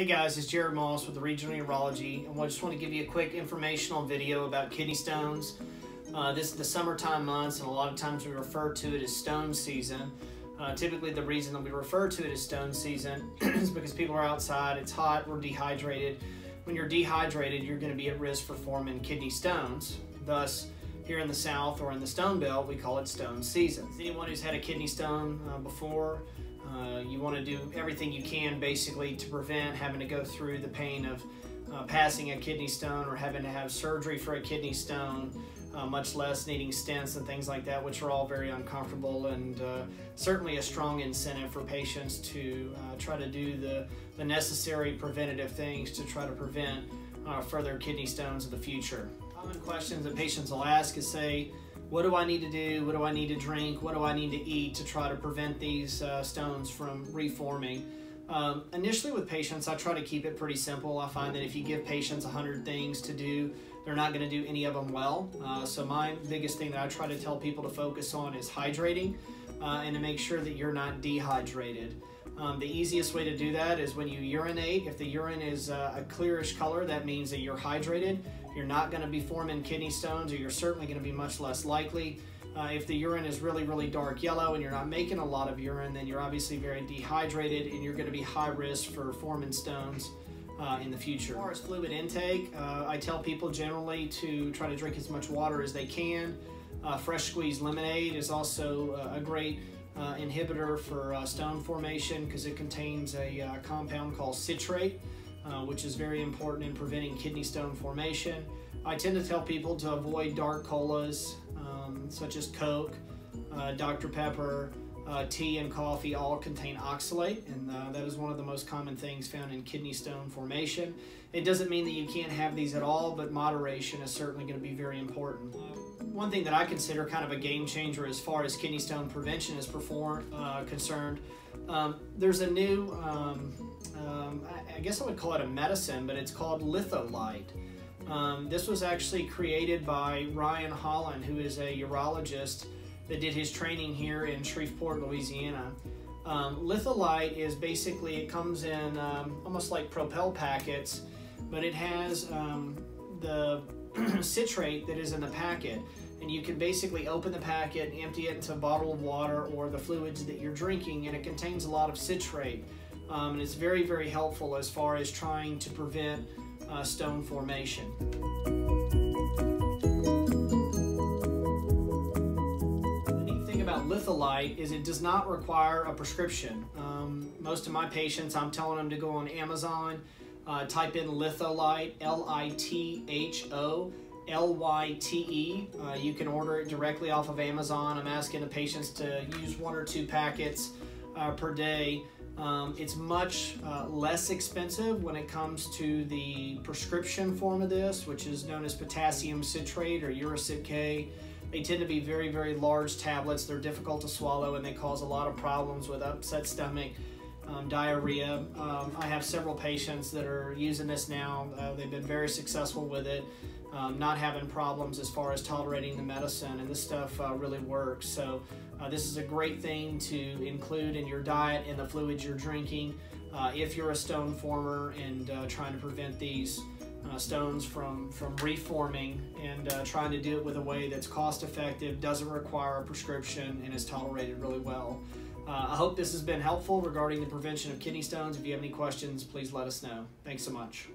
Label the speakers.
Speaker 1: Hey guys, it's Jared Moss with the Regional Urology, and I just want to give you a quick informational video about kidney stones. Uh, this is the summertime months, and a lot of times we refer to it as stone season. Uh, typically, the reason that we refer to it as stone season is because people are outside, it's hot, we're dehydrated. When you're dehydrated, you're going to be at risk for forming kidney stones. Thus, here in the South or in the Stone Belt, we call it stone season. Anyone who's had a kidney stone uh, before, uh, you want to do everything you can basically to prevent having to go through the pain of uh, passing a kidney stone or having to have surgery for a kidney stone, uh, much less needing stents and things like that, which are all very uncomfortable and uh, certainly a strong incentive for patients to uh, try to do the, the necessary preventative things to try to prevent further kidney stones in the future. Common questions that patients will ask is say, what do I need to do? What do I need to drink? What do I need to eat to try to prevent these uh, stones from reforming? Um, initially, with patients, I try to keep it pretty simple. I find that if you give patients 100 things to do, they're not going to do any of them well. Uh, so, my biggest thing that I try to tell people to focus on is hydrating uh, and to make sure that you're not dehydrated. Um, the easiest way to do that is when you urinate. If the urine is uh, a clearish color, that means that you're hydrated. You're not going to be forming kidney stones, or you're certainly going to be much less likely. Uh, if the urine is really, really dark yellow and you're not making a lot of urine, then you're obviously very dehydrated and you're going to be high risk for forming stones uh, in the future. As far as fluid intake, uh, I tell people generally to try to drink as much water as they can. Uh, fresh squeezed lemonade is also uh, a great uh, inhibitor for stone formation because it contains a compound called citrate uh, which is very important in preventing kidney stone formation. I tend to tell people to avoid dark colas um, such as Coke, uh, Dr. Pepper, uh, tea and coffee all contain oxalate, and uh, that is one of the most common things found in kidney stone formation. It doesn't mean that you can't have these at all, but moderation is certainly going to be very important. one thing that I consider kind of a game changer as far as kidney stone prevention is perform, uh, concerned, um, there's a new um, um, I, I, guess I would call it a medicine, but it's called litholyte. Um, this was actually created by Ryan Holland, who is a urologist that did his training here in Shreveport, Louisiana. Um, litholyte is basically, it comes in um, almost like Propel packets, but it has um, the citrate that is in the packet. And you can basically open the packet, empty it into a bottle of water or the fluids that you're drinking, and it contains a lot of citrate. Um, and it's very, very helpful as far as trying to prevent uh, stone formation. Litholyte is it does not require a prescription. Um, most of my patients, I'm telling them to go on Amazon, uh, type in litholyte, L-I-T-H-O, L-Y-T-E. Uh, you can order it directly off of Amazon. I'm asking the patients to use one or two packets uh, per day. Um, it's much uh, less expensive when it comes to the prescription form of this, which is known as potassium citrate or Urocit K. They tend to be very, very large tablets. They're difficult to swallow and they cause a lot of problems with upset stomach, um, diarrhea. Um, I have several patients that are using this now. Uh, they've been very successful with it, um, not having problems as far as tolerating the medicine, and this stuff uh, really works. So uh, this is a great thing to include in your diet and the fluids you're drinking uh, if you're a stone former and uh, trying to prevent these uh, stones from, from reforming and uh, trying to do it with a way that's cost effective, doesn't require a prescription, and is tolerated really well. Uh, I hope this has been helpful regarding the prevention of kidney stones. If you have any questions, please let us know. Thanks so much.